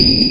Peace.